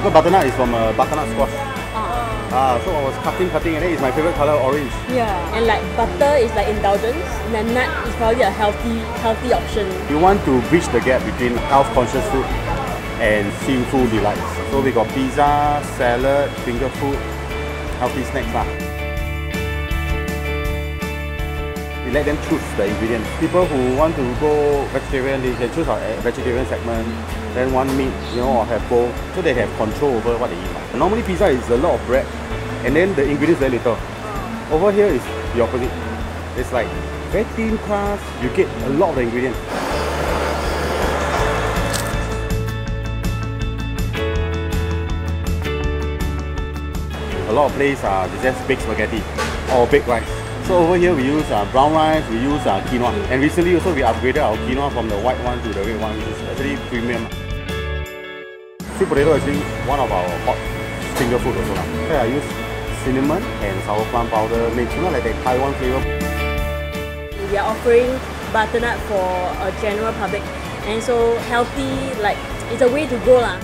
Because butternut is from uh, butternut squash. Ah, so I was cutting, cutting, and then it's my favorite color, orange. Yeah. And like butter is like indulgence, and then nut is probably a healthy healthy option. We want to bridge the gap between health conscious food and sinful delights. So we got pizza, salad, finger food, healthy snacks lah. We let them choose the ingredients. People who want to go vegetarian, they can choose our vegetarian segment, then one meat, you know, or have both, so they have control over what they eat. Normally pizza is a lot of bread, and then the ingredients very little. Over here is the opposite. It's like very thin crust, you get a lot of the ingredients. A lot of places uh, they just bake spaghetti or baked rice. So over here we use uh, brown rice, we use uh, quinoa. And recently also we upgraded our quinoa from the white one to the red one, which is actually premium. Sweet potato is one of our hot finger food also. Here I use cinnamon and sour plum powder mix, you know like the Taiwan flavor. We are offering butternut for a general public, and so healthy like it's a way to go lah.